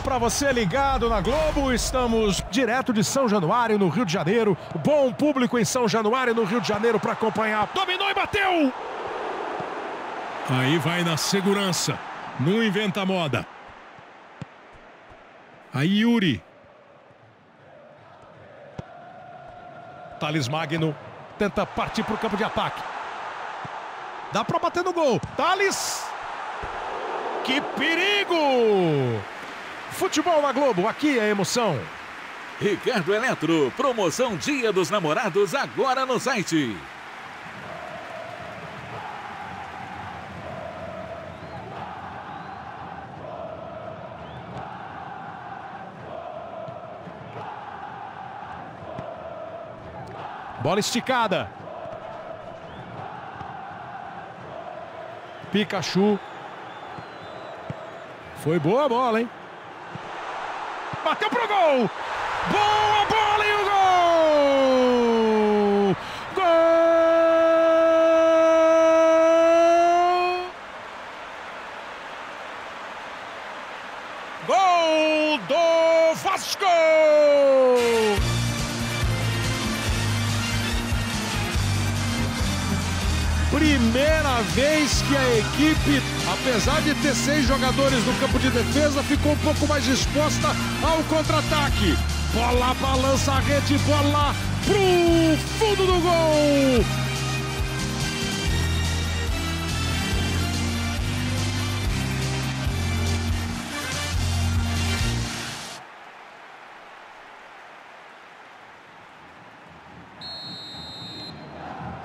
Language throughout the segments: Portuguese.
para você ligado na Globo. Estamos direto de São Januário, no Rio de Janeiro. Bom público em São Januário, no Rio de Janeiro, para acompanhar. Dominou e bateu! Aí vai na segurança. Não inventa moda. Aí Yuri. Thales Magno tenta partir para o campo de ataque. Dá para bater no gol. Thales. Que perigo! Futebol na Globo, aqui é emoção. Ricardo Eletro, promoção Dia dos Namorados agora no site. Bola esticada. Pikachu. Foi boa a bola, hein? Bateu pro gol! Boa bola e o gol! Gol! Gol do Primeira vez que a equipe, apesar de ter seis jogadores no campo de defesa, ficou um pouco mais disposta ao contra-ataque. Bola balança a rede, bola pro fundo do gol.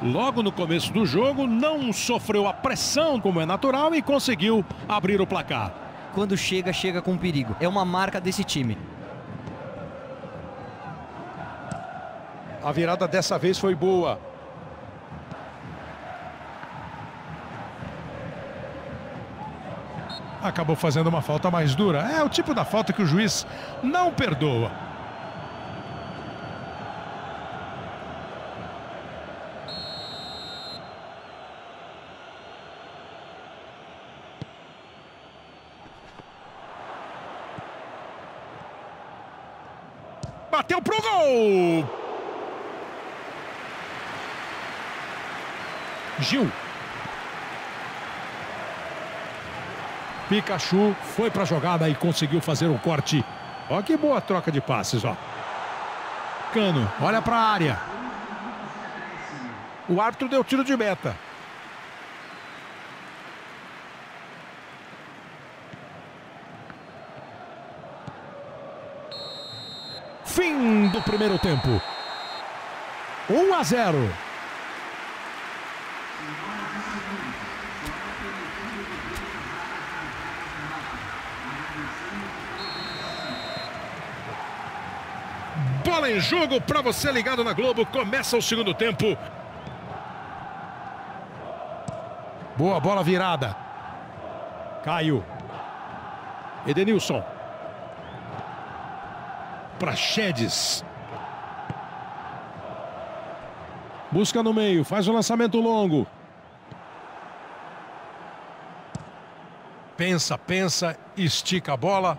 Logo no começo do jogo, não sofreu a pressão como é natural e conseguiu abrir o placar. Quando chega, chega com perigo. É uma marca desse time. A virada dessa vez foi boa. Acabou fazendo uma falta mais dura. É o tipo da falta que o juiz não perdoa. Bateu pro gol! Gil. Pikachu foi para a jogada e conseguiu fazer o corte. Ó que boa troca de passes, ó. Cano, olha para a área. O árbitro deu tiro de meta. Fim do primeiro tempo. 1 a 0. Bola em jogo para você ligado na Globo. Começa o segundo tempo. Boa bola virada. Caio. Edenilson. Para Chedes. Busca no meio, faz o lançamento longo. Pensa, pensa, estica a bola.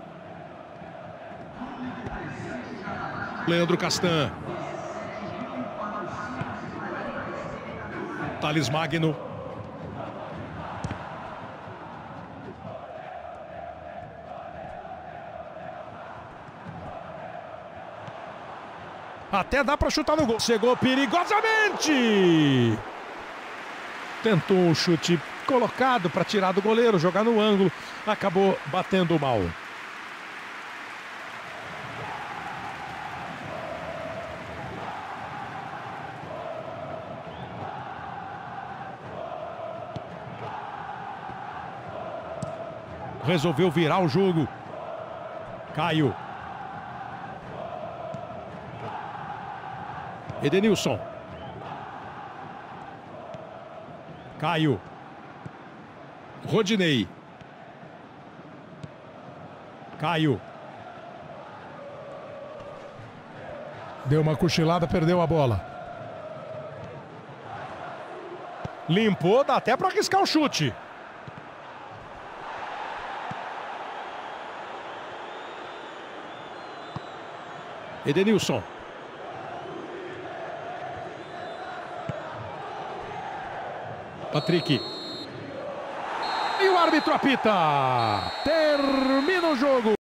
Leandro Castan. Thales Magno. Até dá para chutar no gol. Chegou perigosamente. Tentou um chute colocado para tirar do goleiro, jogar no ângulo. Acabou batendo mal. resolveu virar o jogo. Caio. Edenilson. Caio. Rodinei. Caio. Deu uma cochilada, perdeu a bola. Limpou, dá até para arriscar o chute. Edenilson. Patrick. E o árbitro apita. Termina o jogo.